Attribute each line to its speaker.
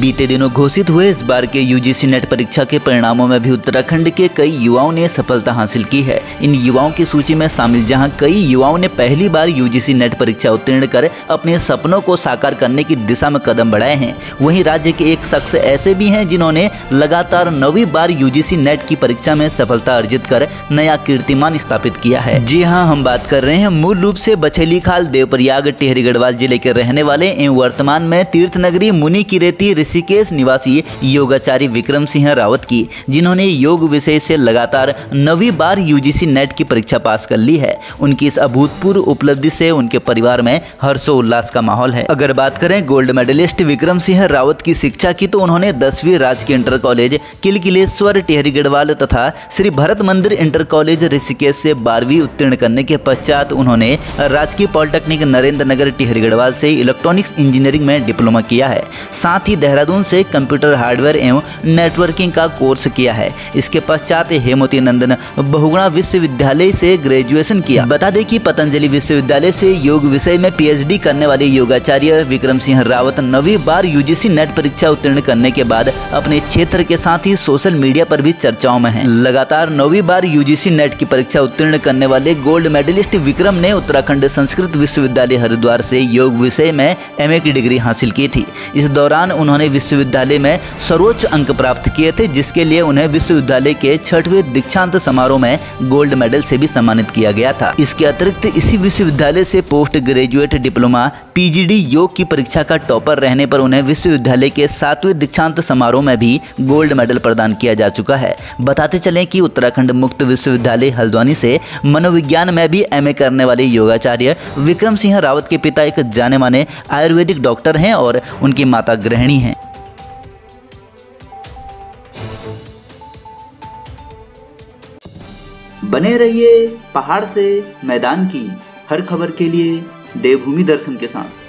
Speaker 1: बीते दिनों घोषित हुए इस बार के यूजीसी नेट परीक्षा के परिणामों में भी उत्तराखंड के कई युवाओं ने सफलता हासिल की है। इन युवाओं की सूची में शामिल, जहाँ कई युवाओं ने पहली बार यूजीसी नेट परीक्षा उत्तीर्ण कर अपने सपनों को साकार करने की दिशा में कदम बढ़ाए हैं। वहीं राज्य के एक शख्स ऐसे भी हैं जिन्होंने लगातार नौवीं बार यूजीसी नेट की परीक्षा में सफलता अर्जित कर नया कीर्तिमान स्थापित किया है। जी हाँ हम बात कर रहे हैं। मूल रूप से बछेली खाल, देवप्रयाग, टिहरी गढ़वाल ज़िले के रहने वाले एवं वर्तमान में तीर्थ नगरी मुनि किरेती ऋषिकेश निवासी योगाचार्य विक्रम सिंह रावत की, जिन्होंने योग विषय से लगातार नवी बार यूजीसी नेट की परीक्षा पास कर ली है। उनकी इस अभूतपूर्व उपलब्धि से उनके परिवार में हर्षोल्लास का माहौल है। अगर बात करें गोल्ड मेडलिस्ट विक्रम सिंह रावत की शिक्षा की तो उन्होंने दसवीं राजकीय इंटर कॉलेज किलकिलेश्वर टिहरी गढ़वाल तथा श्री भरत मंदिर इंटर कॉलेज ऋषिकेश से बारहवीं उत्तीर्ण करने के पश्चात उन्होंने राजकीय पॉलिटेक्निक नरेंद्र नगर टिहरी गढ़वाल से इलेक्ट्रॉनिक्स इंजीनियरिंग में डिप्लोमा किया है। साथ ही देहरादून से कंप्यूटर हार्डवेयर एवं नेटवर्किंग का कोर्स किया है। इसके पश्चात हेमोती नंदन बहुगुणा विश्वविद्यालय से ग्रेजुएशन किया। बता दें कि पतंजलि विश्वविद्यालय से योग विषय में पीएचडी करने वाले योगाचार्य विक्रम सिंह रावत नवी बार यूजीसी नेट परीक्षा उत्तीर्ण करने के बाद अपने क्षेत्र के साथ ही सोशल मीडिया पर भी चर्चाओं में है। लगातार नौवीं बार यूजीसी नेट की परीक्षा उत्तीर्ण करने वाले गोल्ड मेडलिस्ट विक्रम ने उत्तराखंड संस्कृत विश्वविद्यालय हरिद्वार से योग विषय में एमए की डिग्री हासिल की थी। इस दौरान उन्होंने विश्वविद्यालय में सर्वोच्च अंक प्राप्त किए थे, जिसके लिए उन्हें विश्वविद्यालय के छठवें दीक्षांत समारोह में गोल्ड मेडल से भी सम्मानित किया गया था। इसके अतिरिक्त इसी विश्वविद्यालय से पोस्ट ग्रेजुएट डिप्लोमा पीजीडी योग की परीक्षा का टॉपर रहने पर उन्हें विश्वविद्यालय के सातवें दीक्षांत समारोह में भी गोल्ड मेडल प्रदान किया जा चुका है। बताते चलें कि उत्तराखंड मुक्त विश्वविद्यालय हल्द्वानी से मनोविज्ञान में भी एमए करने वाले योगाचार्य विक्रम सिंह रावत के पिता एक जाने माने आयुर्वेदिक डॉक्टर हैं और उनकी माता गृहिणी हैं। बने रहिए पहाड़ से मैदान की हर खबर के लिए देवभूमि दर्शन के साथ।